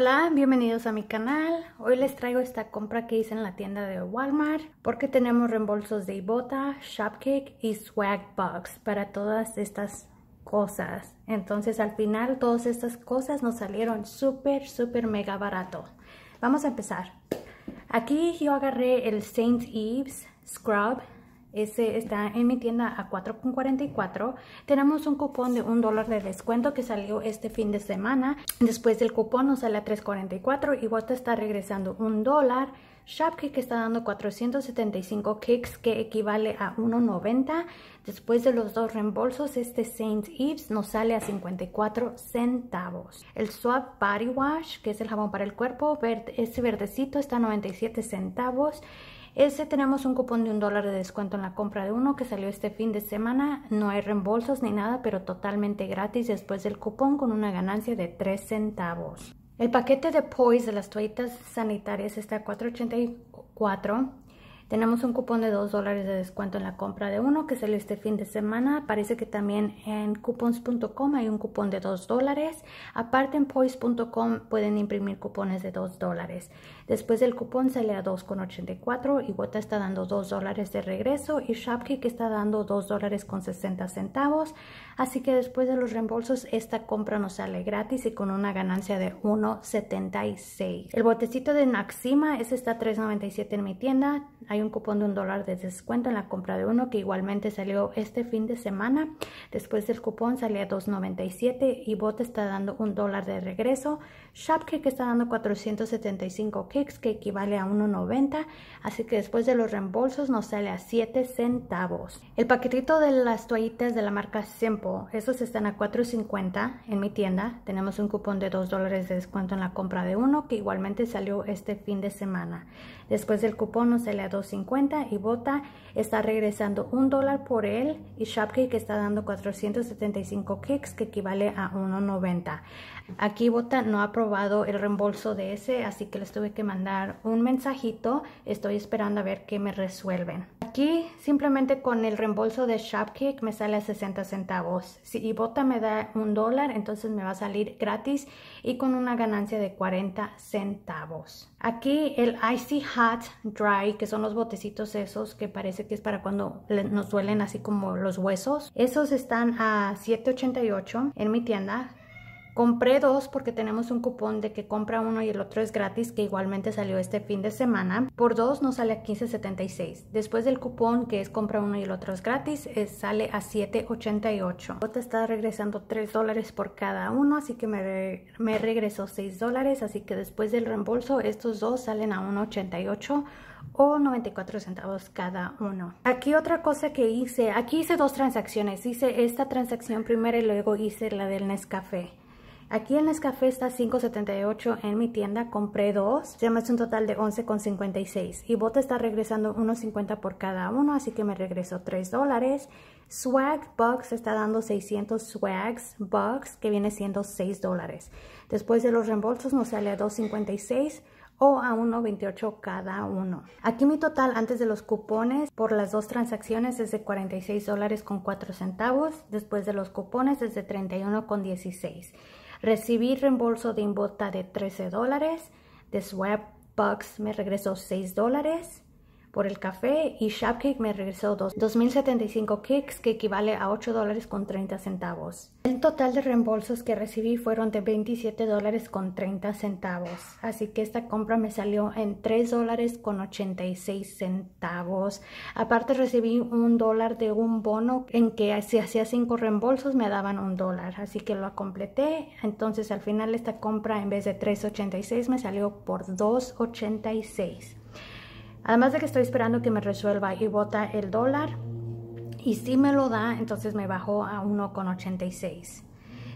Hola, bienvenidos a mi canal. Hoy les traigo esta compra que hice en la tienda de Walmart porque tenemos reembolsos de Ibota, Shopkick y Swag Box para todas estas cosas. Entonces al final todas estas cosas nos salieron súper, súper mega barato. Vamos a empezar. Aquí yo agarré el St. Eve's Scrub ese está en mi tienda a 4.44. Tenemos un cupón de un dólar de descuento que salió este fin de semana. Después del cupón nos sale a 3.44 y Bota está regresando un dólar. Shopkick está dando 475 kicks que equivale a 1.90. Después de los dos reembolsos, este Saint Eves nos sale a 54 centavos. El Swap Body Wash, que es el jabón para el cuerpo, ese verdecito está a 97 centavos. Ese tenemos un cupón de un dólar de descuento en la compra de uno que salió este fin de semana. No hay reembolsos ni nada, pero totalmente gratis después del cupón con una ganancia de 3 centavos. El paquete de Poise de las toallitas sanitarias está a 4.84 tenemos un cupón de 2 dólares de descuento en la compra de uno que salió este fin de semana. Parece que también en coupons.com hay un cupón de 2 dólares. Aparte en poise.com pueden imprimir cupones de 2 dólares. Después del cupón sale a 2,84 y Bota está dando 2 dólares de regreso y Shopkick está dando 2 dólares con 60 centavos. Así que después de los reembolsos esta compra nos sale gratis y con una ganancia de 1,76. El botecito de Naxima, ese está a 3,97 en mi tienda. Un cupón de un dólar de descuento en la compra de uno que igualmente salió este fin de semana. Después del cupón salía 2.97 y Bot está dando un dólar de regreso. Shopkick está dando 475 kicks que equivale a 1.90. Así que después de los reembolsos nos sale a 7 centavos. El paquetito de las toallitas de la marca Simple, esos están a 4.50 en mi tienda. Tenemos un cupón de 2 dólares de descuento en la compra de uno que igualmente salió este fin de semana. Después del cupón nos sale a 2.50 y Bota está regresando un dólar por él y Shopkick está dando 475 kicks que equivale a 1.90. Aquí Bota no ha aprobado el reembolso de ese, así que les tuve que mandar un mensajito. Estoy esperando a ver qué me resuelven. Aquí simplemente con el reembolso de Shopkick me sale a 60 centavos. Si Bota me da un dólar, entonces me va a salir gratis y con una ganancia de 40 centavos. Aquí el Icy Hot Dry, que son los botecitos esos que parece que es para cuando nos duelen así como los huesos. Esos están a 7.88 en mi tienda. Compré dos porque tenemos un cupón de que compra uno y el otro es gratis que igualmente salió este fin de semana. Por dos nos sale a 15.76. Después del cupón que es compra uno y el otro es gratis sale a 7.88. Te está regresando 3 dólares por cada uno así que me, me regresó 6 dólares. Así que después del reembolso estos dos salen a 1.88 o 94 centavos cada uno. Aquí otra cosa que hice, aquí hice dos transacciones. Hice esta transacción primero y luego hice la del Nescafé. Aquí en Nescafé está 5.78 en mi tienda, compré dos, se llama un total de 11.56 y Bota está regresando 1.50 por cada uno, así que me regresó 3 dólares. Swag Box está dando 600 Swags Box, que viene siendo 6 dólares. Después de los reembolsos nos sale a 2.56 o a 1.28 cada uno. Aquí mi total antes de los cupones por las dos transacciones es de 46 dólares con 4 centavos. Después de los cupones es de 31 con 16. Recibí reembolso de Invota de 13 dólares. De Swapbox me regresó 6 dólares por el café y Shopkick me regresó 2.075 kicks que equivale a 8 dólares con 30 centavos. El total de reembolsos que recibí fueron de 27 dólares con 30 centavos. Así que esta compra me salió en 3 dólares con 86 centavos. Aparte recibí un dólar de un bono en que si hacía 5 reembolsos me daban un dólar. Así que lo completé. Entonces al final esta compra en vez de 3.86 me salió por 2.86. Además de que estoy esperando que me resuelva y el dólar. Y si me lo da, entonces me bajó a 1,86.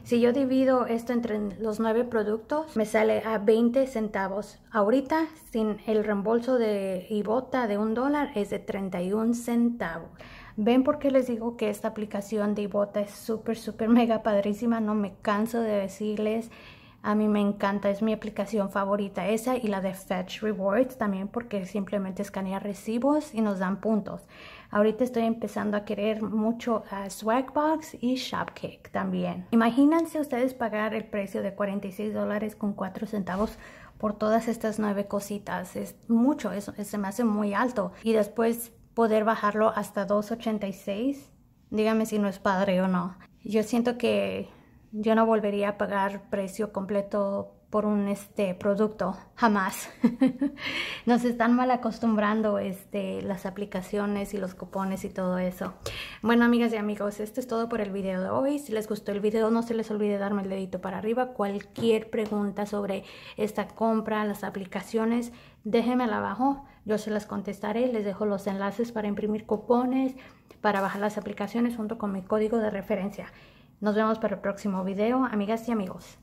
Si yo divido esto entre los nueve productos, me sale a 20 centavos. Ahorita, sin el reembolso de Ibota de un dólar, es de 31 centavos. ¿Ven por qué les digo que esta aplicación de Ibota es súper, súper mega padrísima? No me canso de decirles A mí me encanta, es mi aplicación favorita esa y la de Fetch Rewards también porque simplemente escanea recibos y nos dan puntos. Ahorita estoy empezando a querer mucho a Swagbox y Shopkick también. Imagínense ustedes pagar el precio de 46 dólares con 4 centavos por todas estas nueve cositas. Es mucho, eso se me hace muy alto. Y después poder bajarlo hasta 2.86. Dígame si no es padre o no. Yo siento que yo no volvería a pagar precio completo por un este producto jamás. Nos están mal acostumbrando este las aplicaciones y los cupones y todo eso. Bueno amigas y amigos esto es todo por el video de hoy. Si les gustó el video no se les olvide darme el dedito para arriba. Cualquier pregunta sobre esta compra las aplicaciones déjenmela abajo. Yo se las contestaré. Les dejo los enlaces para imprimir cupones para bajar las aplicaciones junto con mi código de referencia nos vemos para el próximo video amigas y amigos